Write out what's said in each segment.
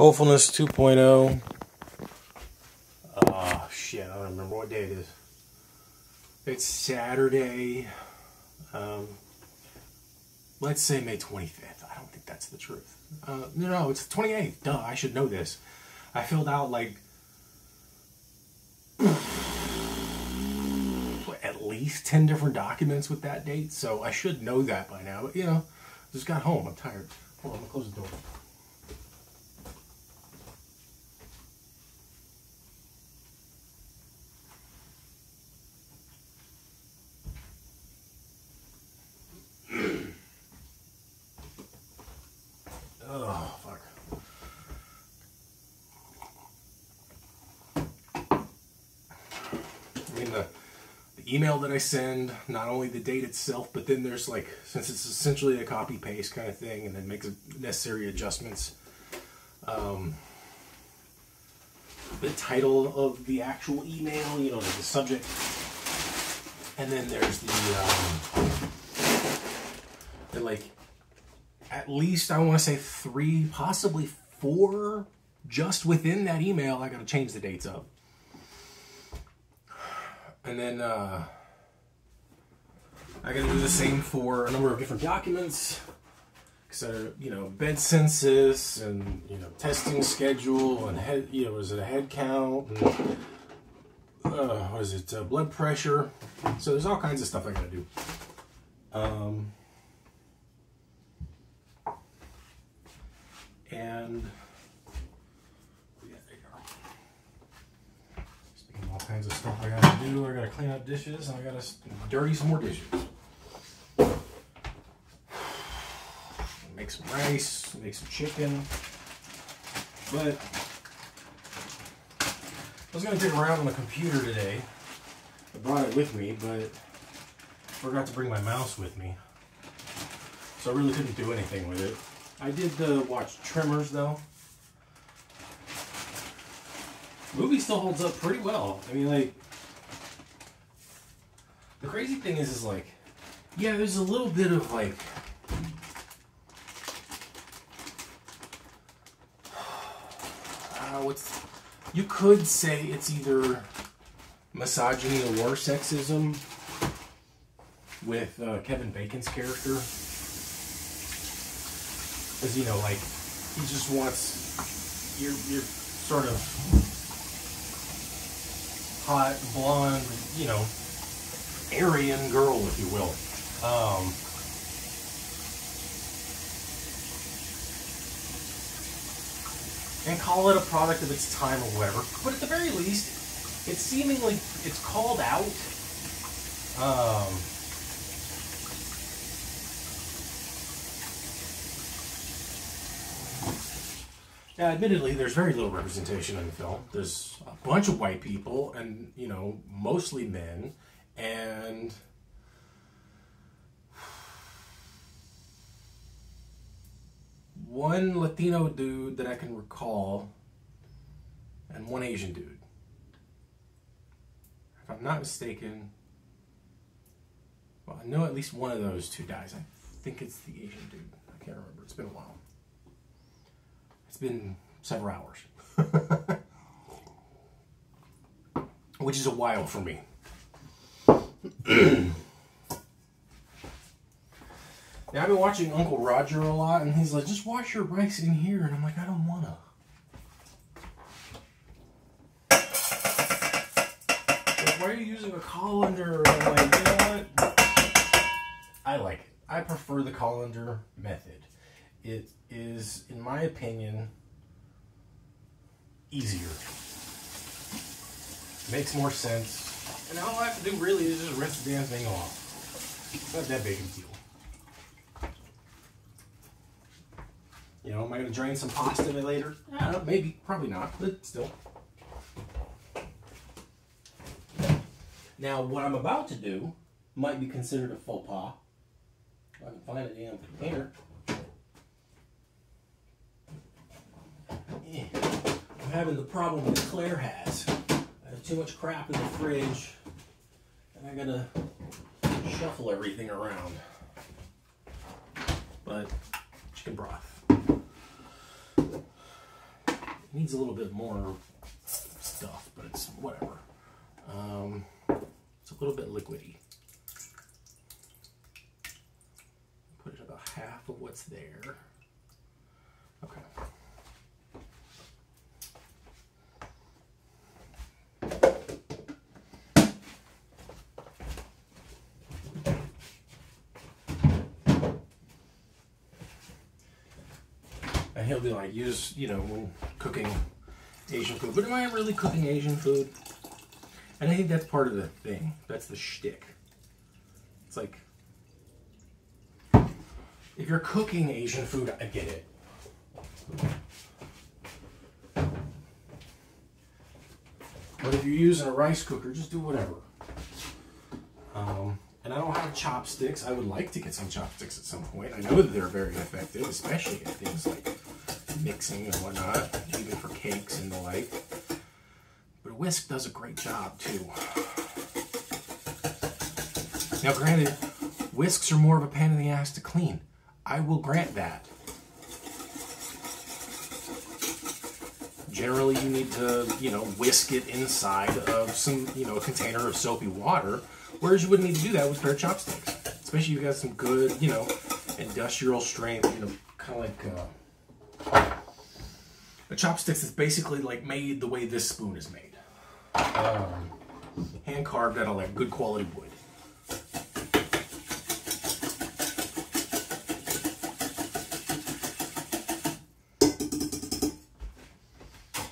Hopefulness 2.0. Oh, shit. I don't remember what day it is. It's Saturday. Um, let's say May 25th. I don't think that's the truth. Uh, no, no, it's the 28th. Duh, I should know this. I filled out like at least 10 different documents with that date, so I should know that by now. But, you know, just got home. I'm tired. Hold on, I'm going to close the door. Oh, fuck. I mean, the, the email that I send, not only the date itself, but then there's like, since it's essentially a copy paste kind of thing, and then makes necessary adjustments. Um, the title of the actual email, you know, the subject. And then there's the, um, the like, at least I want to say three, possibly four, just within that email, I got to change the dates up. And then uh, I got to do the same for a number of different documents. So, you know, bed census and, you know, testing schedule and head, you know, is it a head count? And, uh, what is it, uh, blood pressure? So there's all kinds of stuff I got to do. Um, and yeah, there you go. Speaking of all kinds of stuff I gotta do, I gotta clean up dishes and I gotta dirty some more dishes. Make some rice, make some chicken. But I was gonna dig around on the computer today. I brought it with me, but forgot to bring my mouse with me. So I really couldn't do anything with it. I did uh, watch Tremors though. Movie still holds up pretty well. I mean, like the crazy thing is, is like, yeah, there's a little bit of like. Uh, what's you could say it's either misogyny or sexism with uh, Kevin Bacon's character because you know, like he just wants your your sort of hot blonde, you know, Aryan girl, if you will. Um, and call it a product of its time or whatever. But at the very least, it's seemingly it's called out. Um, Yeah, admittedly, there's very little representation in the film. There's a bunch of white people, and you know, mostly men, and one Latino dude that I can recall, and one Asian dude. If I'm not mistaken, well, I know at least one of those two dies. I think it's the Asian dude. I can't remember. It's been a while. It's been several hours. Which is a while for me. Now, I've been watching Uncle Roger a lot, and he's like, just wash your rice in here. And I'm like, I don't want to. Why are you using a colander? And I'm like, you know what? I like it. I prefer the colander method. It is, in my opinion, easier. Makes more sense. And all I have to do really is just rinse the damn thing off. Not that big of a deal. You know, am I going to drain some pasta later? I don't know, maybe. Probably not, but still. Now, what I'm about to do might be considered a faux pas. If I can find a damn container. I'm having the problem that Claire has. I have too much crap in the fridge, and I gotta shuffle everything around. But chicken broth. needs a little bit more stuff, but it's whatever. Um, it's a little bit liquidy. Put it about half of what's there. Be like, use, you know, when cooking Asian food. But am I really cooking Asian food? And I think that's part of the thing. That's the shtick. It's like, if you're cooking Asian food, I get it. But if you're using a rice cooker, just do whatever. Um, and I don't have chopsticks. I would like to get some chopsticks at some point. I know that they're very effective, especially in things like mixing and whatnot, even for cakes and the like. But a whisk does a great job too. Now, granted, whisks are more of a pain in the ass to clean. I will grant that. Generally, you need to, you know, whisk it inside of some, you know, a container of soapy water, whereas you wouldn't need to do that with pair of chopsticks. Especially if you've got some good, you know, industrial strength, you know, kind of like uh, chopsticks is basically like made the way this spoon is made. Um, hand carved out of like good quality wood.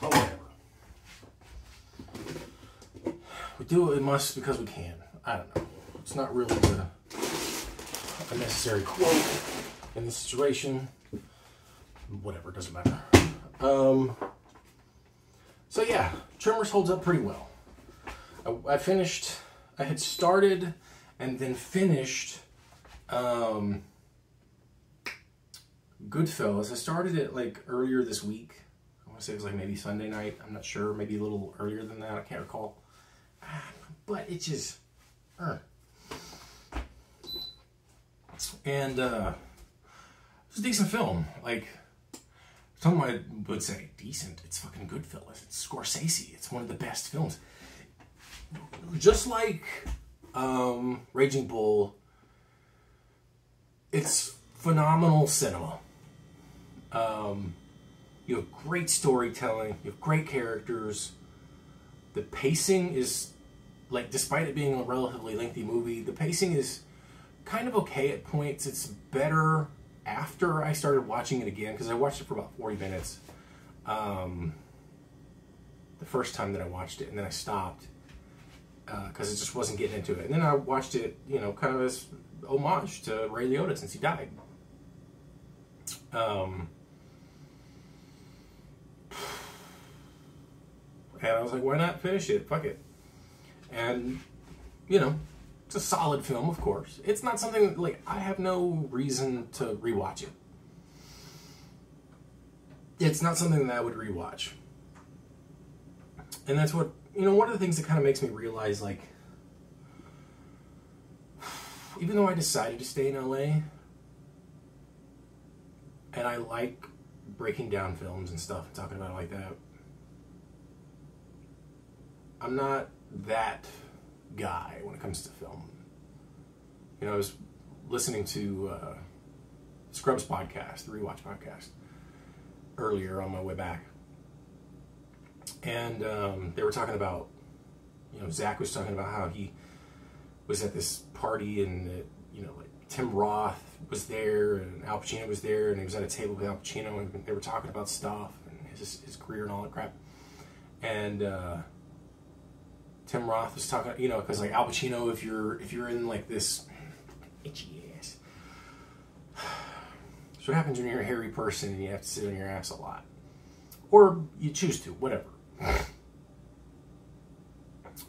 But whatever. We do it must because we can. I don't know. It's not really the, a necessary quote in this situation. Whatever, doesn't matter. Um, so yeah, Tremors holds up pretty well. I, I finished, I had started and then finished um, Goodfellas. I started it like earlier this week. I want to say it was like maybe Sunday night. I'm not sure. Maybe a little earlier than that. I can't recall. But it just, uh. and uh, it's a decent film. Like someone would say, decent. It's fucking Goodfellas. It's Scorsese. It's one of the best films. Just like um, Raging Bull, it's phenomenal cinema. Um, you have great storytelling. You have great characters. The pacing is, like, despite it being a relatively lengthy movie, the pacing is kind of okay at points. It's better after I started watching it again because I watched it for about 40 minutes. Um, the first time that I watched it, and then I stopped because uh, it just wasn't getting into it. And then I watched it, you know, kind of as homage to Ray Liotta since he died. Um, and I was like, why not finish it? Fuck it. And, you know, it's a solid film, of course. It's not something that, like I have no reason to rewatch it. It's not something that I would rewatch. And that's what you know, one of the things that kind of makes me realize like even though I decided to stay in LA and I like breaking down films and stuff and talking about it like that, I'm not that guy when it comes to film. You know, I was listening to uh, Scrubs podcast, the rewatch podcast, earlier on my way back, and um, they were talking about, you know, Zach was talking about how he was at this party and it, you know, like Tim Roth was there and Al Pacino was there and he was at a table with Al Pacino and they were talking about stuff and his his career and all that crap, and. Uh, Tim Roth was talking, you know, because like Al Pacino, if you're if you're in like this itchy ass, so what happens when you're a hairy person and you have to sit on your ass a lot, or you choose to, whatever.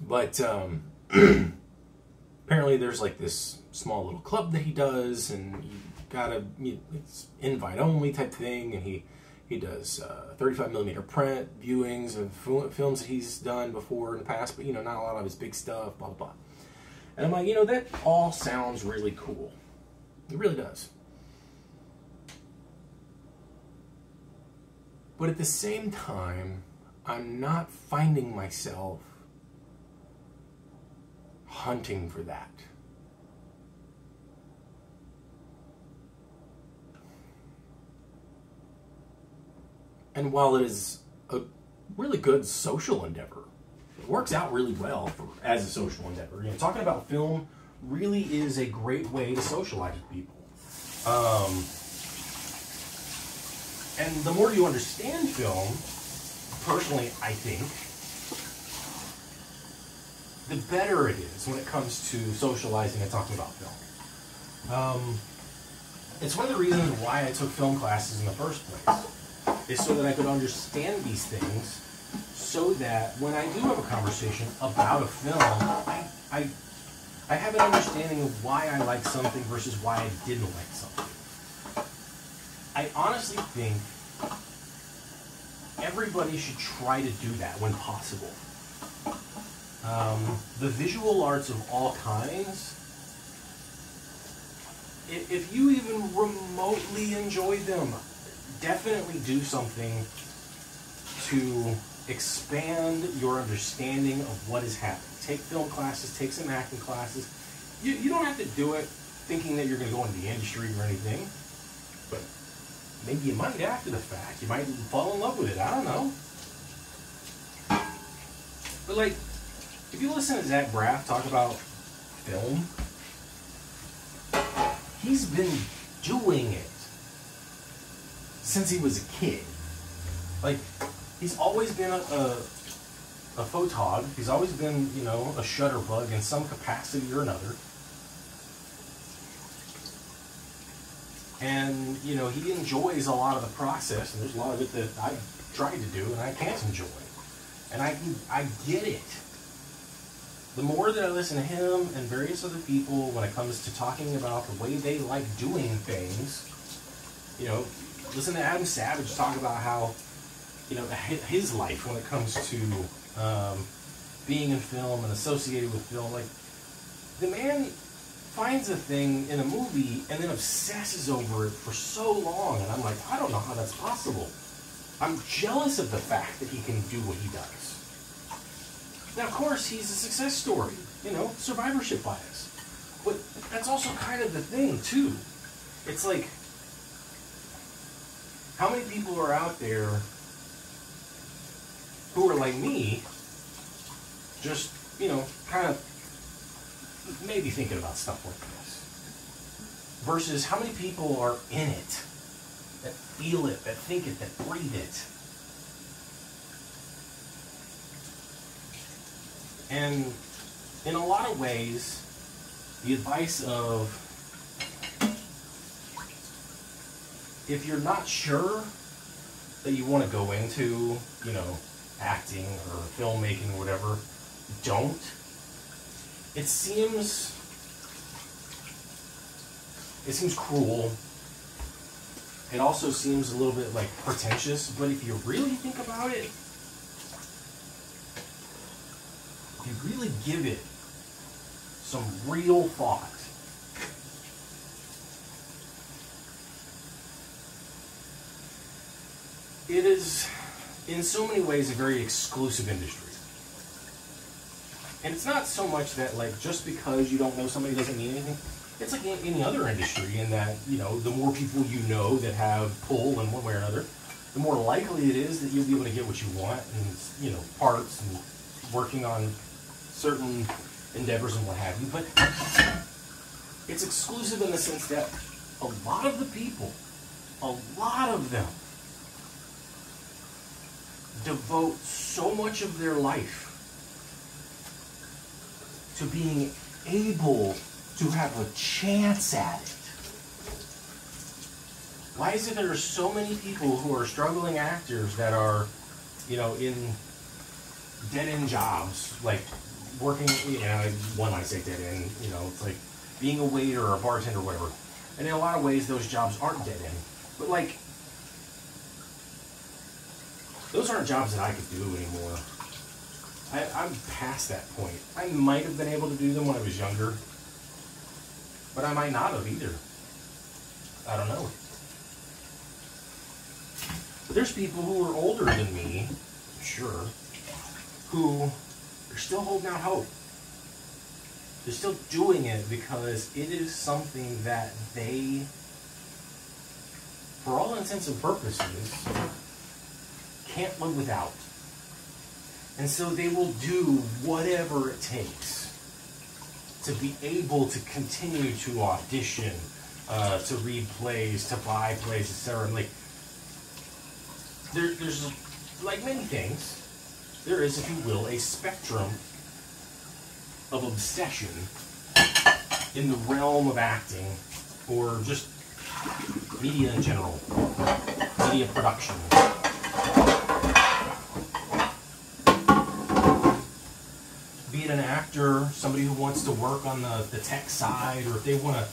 But um, apparently, there's like this small little club that he does, and you gotta it's invite only type thing, and he he does uh, 35 millimeter print viewings of films that he's done before in the past, but you know, not a lot of his big stuff, blah, blah, blah. And I'm like, you know, that all sounds really cool. It really does. But at the same time, I'm not finding myself hunting for that. And while it is a really good social endeavor, it works out really well for, as a social endeavor. You know, talking about film really is a great way to socialize with people. Um, and the more you understand film, personally, I think, the better it is when it comes to socializing and talking about film. Um, it's one of the reasons why I took film classes in the first place is so that I could understand these things so that when I do have a conversation about a film, I, I, I have an understanding of why I like something versus why I didn't like something. I honestly think everybody should try to do that when possible. Um, the visual arts of all kinds, if, if you even remotely enjoy them, definitely do something to expand your understanding of what is happening. Take film classes, take some acting classes. You, you don't have to do it thinking that you're going to go into the industry or anything, but maybe you might after the fact. You might fall in love with it. I don't know. But like, if you listen to Zach Braff talk about film, he's been doing it since he was a kid. Like, he's always been a, a, a photog. He's always been, you know, a shutterbug in some capacity or another. And, you know, he enjoys a lot of the process, and there's a lot of it that I've tried to do and I can't enjoy. And I, I get it. The more that I listen to him and various other people when it comes to talking about the way they like doing things, you know, listen to Adam Savage talk about how, you know, his life when it comes to um, being in film and associated with film. Like, the man finds a thing in a movie and then obsesses over it for so long, and I'm like, I don't know how that's possible. I'm jealous of the fact that he can do what he does. Now, of course, he's a success story, you know, survivorship bias. But that's also kind of the thing, too. It's like, how many people are out there who are like me, just, you know, kind of maybe thinking about stuff like this? Versus how many people are in it, that feel it, that think it, that breathe it? And in a lot of ways, the advice of if you're not sure that you want to go into, you know, acting or filmmaking or whatever, don't. It seems it seems cruel. It also seems a little bit like pretentious, but if you really think about it, if you really give it some real thought, it is in so many ways a very exclusive industry. And it's not so much that like just because you don't know somebody doesn't mean anything. It's like any other industry in that, you know, the more people you know that have pull in one way or another, the more likely it is that you'll be able to get what you want and, you know, parts and working on certain endeavors and what have you. But it's exclusive in the sense that a lot of the people, a lot of them, devote so much of their life to being able to have a chance at it. Why is it there are so many people who are struggling actors that are, you know, in dead-end jobs, like working, you know, one I say dead-end, you know, it's like being a waiter or a bartender or whatever. And in a lot of ways, those jobs aren't dead-end. But like, those aren't jobs that I could do anymore. I, I'm past that point. I might have been able to do them when I was younger, but I might not have either. I don't know. But there's people who are older than me, sure, who are still holding out hope. They're still doing it because it is something that they, for all intents and purposes, can't live without. And so they will do whatever it takes to be able to continue to audition, uh, to read plays, to buy plays, etc. Like there, there's like many things, there is, if you will, a spectrum of obsession in the realm of acting or just media in general, media production. An actor, somebody who wants to work on the, the tech side, or if they want to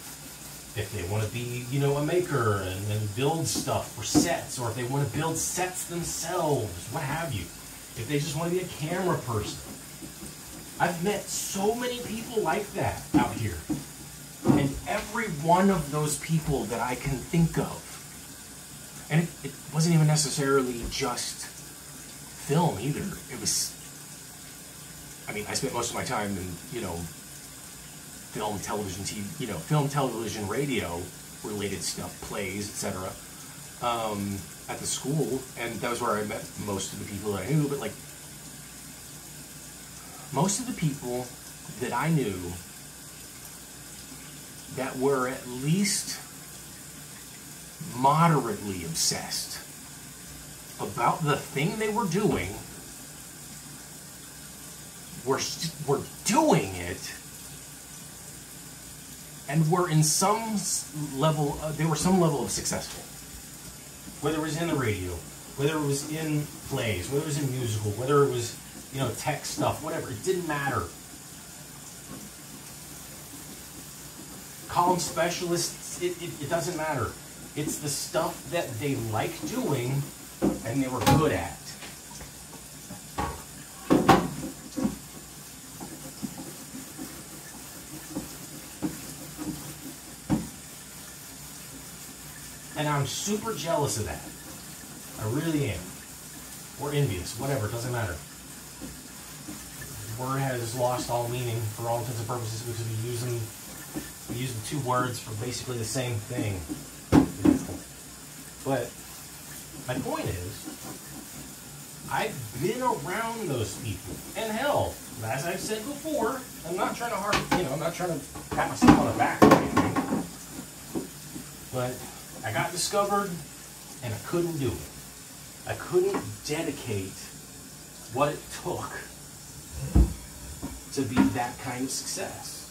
if they want to be, you know, a maker and, and build stuff for sets, or if they want to build sets themselves, what have you. If they just want to be a camera person. I've met so many people like that out here. And every one of those people that I can think of, and it, it wasn't even necessarily just film either. It was, I mean, I spent most of my time in, you know, film, television, TV, you know, film, television, radio related stuff, plays, etc. Um, at the school, and that was where I met most of the people that I knew. But like, most of the people that I knew that were at least moderately obsessed about the thing they were doing were were doing it and were in some level, uh, they were some level of successful. Whether it was in the radio, whether it was in plays, whether it was in musical, whether it was, you know, tech stuff, whatever, it didn't matter. Column specialists, it, it, it doesn't matter. It's the stuff that they like doing and they were good at. And I'm super jealous of that. I really am. Or envious, whatever, doesn't matter. The word has lost all meaning for all intents and purposes because we use them we use the two words for basically the same thing. But my point is, I've been around those people. And hell, as I've said before, I'm not trying to hard you know, I'm not trying to pat myself on the back or anything. But I got discovered and I couldn't do it. I couldn't dedicate what it took to be that kind of success.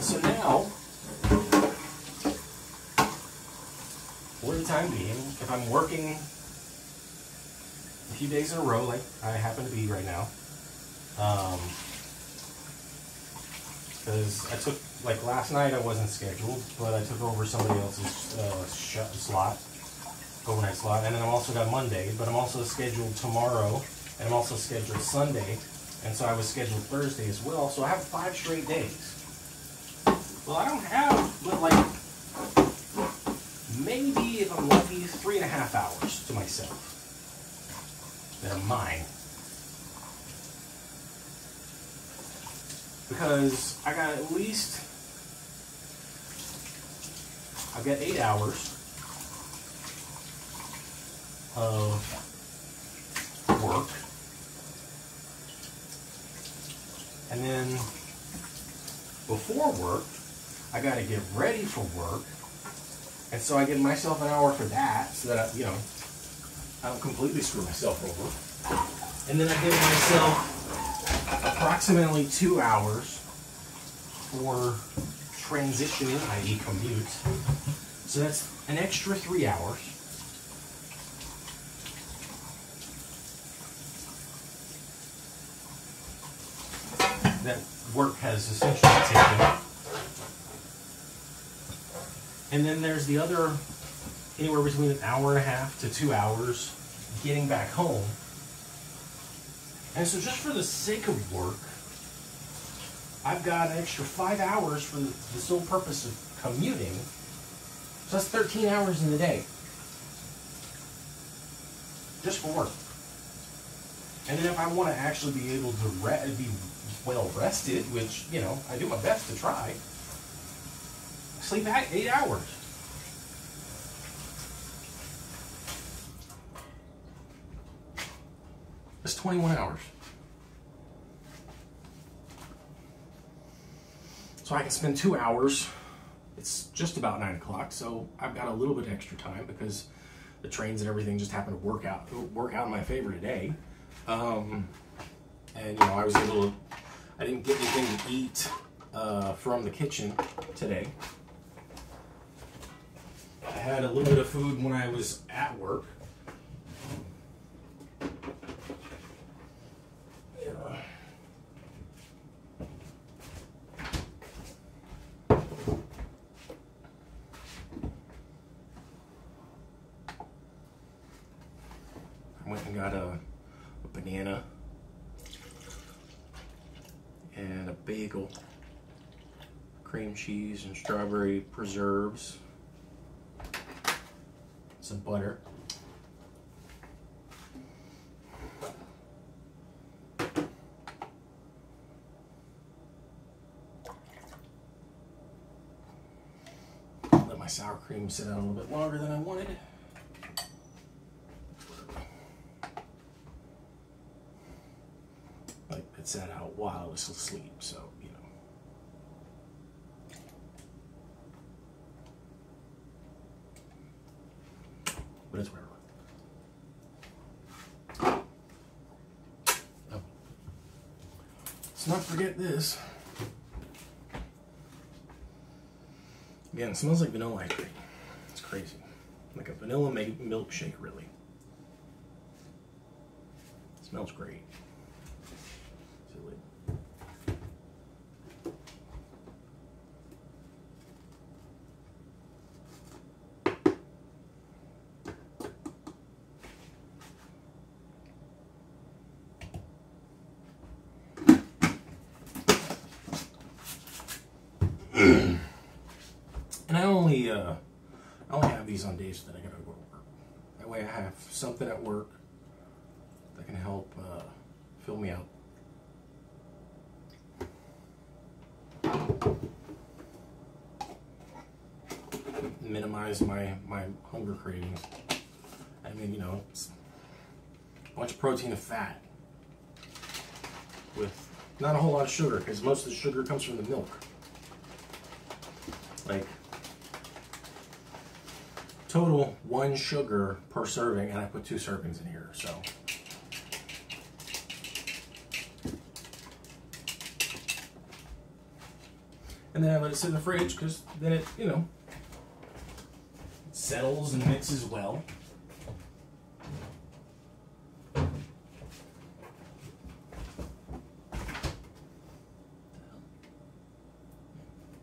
So now, for the time being, if I'm working a few days in a row, like I happen to be right now, um, because I took like last night I wasn't scheduled, but I took over somebody else's uh, slot, overnight slot, and then I'm also got Monday, but I'm also scheduled tomorrow, and I'm also scheduled Sunday, and so I was scheduled Thursday as well. So I have five straight days. Well, I don't have, but like maybe if I'm lucky, three and a half hours to myself that are mine. Because I got at least I've got eight hours of work. And then before work I got to get ready for work. And so I give myself an hour for that so that I, you know I don't completely screw myself over. And then I give myself approximately two hours for transitioning, i.e. commute. So that's an extra three hours. That work has essentially taken. And then there's the other anywhere between an hour and a half to two hours getting back home and so just for the sake of work, I've got an extra five hours for the, sole purpose of commuting. So that's 13 hours in the day. Just for work. And then if I want to actually be able to re- be well rested, which, you know, I do my best to try, sleep eight hours. It's 21 hours. So I can spend two hours. It's just about nine o'clock, so I've got a little bit extra time because the trains and everything just happened to work out work out in my favor today. Um, and you know, I was able to. I didn't get anything to eat uh, from the kitchen today. I had a little bit of food when I was at work. Yeah. I went and got a, a banana and a bagel, cream cheese and strawberry preserves, some butter. Let my sour cream sit out a little bit longer than I wanted. Like it sat out while I was asleep, so you know. But it's whatever. Oh. Let's not forget this. Again, it smells like vanilla ice cream. It's crazy. Like a vanilla milkshake, really. smells great. And I only uh, I only have these on days that I gotta go to work. That way I have something at work that can help uh, fill me out. Minimize my, my hunger cravings. I mean, you know, it's a bunch of protein and fat with not a whole lot of sugar because most of the sugar comes from the milk. Like total one sugar per serving, and I put two servings in here, so. And then I let it sit in the fridge because then it, you know, settles and mixes well.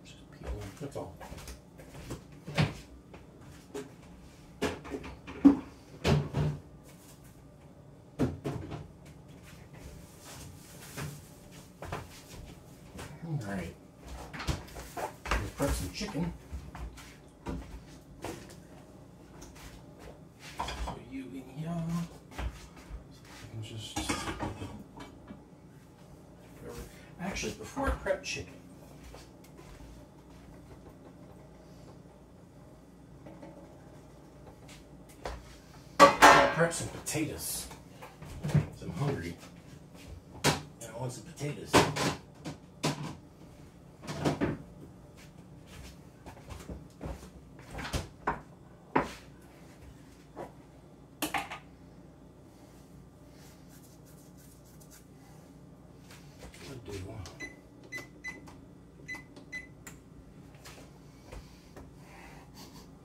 Just peel, that's all. All right. We'll prep some chicken. Put you in here. So I can just. Actually, before I prep chicken, Prep some potatoes. I'm hungry. And I want some potatoes.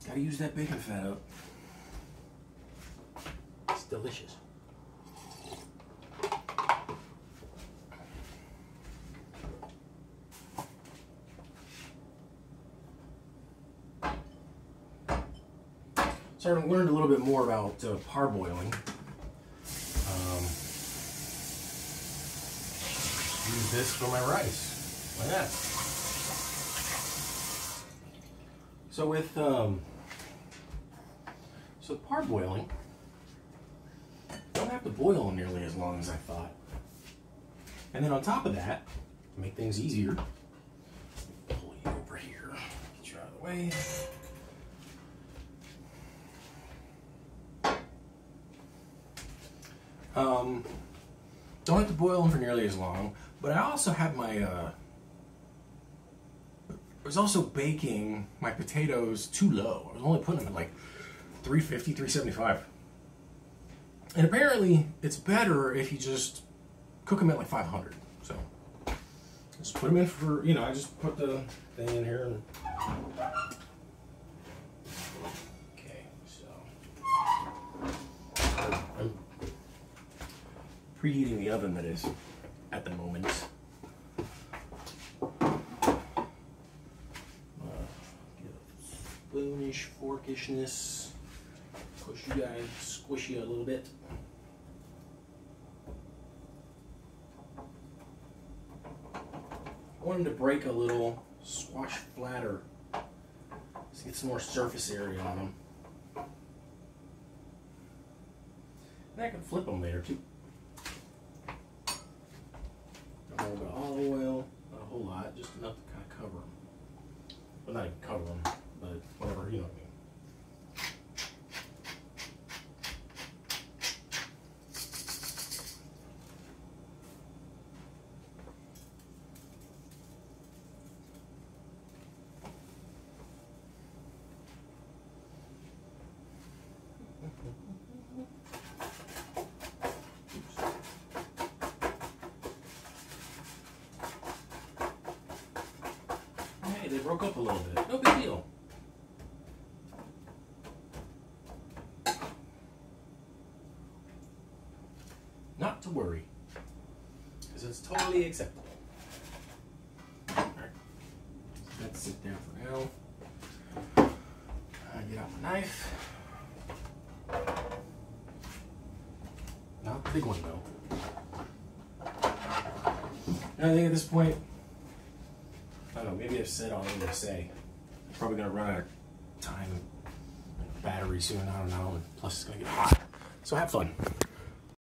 Gotta use that bacon fat up. Delicious. So I learned a little bit more about uh, parboiling. Um, use this for my rice. Like that. So with um, so parboiling, don't have to boil nearly as long as I thought. And then on top of that, make things easier, pull you over here, get you out of the way. Um, don't have to boil them for nearly as long, but I also have my, uh, I was also baking my potatoes too low. I was only putting them at like 350, 375. And apparently it's better if you just cook them at like 500. So just put them in for, you know, I just put the thing in here and Okay, so I'm preheating the oven that is at the moment. Uh, spoonish, forkishness. Push you guys, squish you a little bit. I want them to break a little, squash flatter. Let's get some more surface area on them. And I can flip them later too. A little bit of olive oil, not a whole lot, just enough to kind of cover them. Well, not even cover them, but whatever, you know what I mean. Hey, they broke up a little bit. No big deal. Not to worry, because it's totally acceptable. Alright, let's sit down for now. I get out my knife. Not the big one though. And I think at this point, I've said all I'm gonna say. Probably gonna run out of time and battery soon, I don't know, plus it's gonna get hot. So have fun.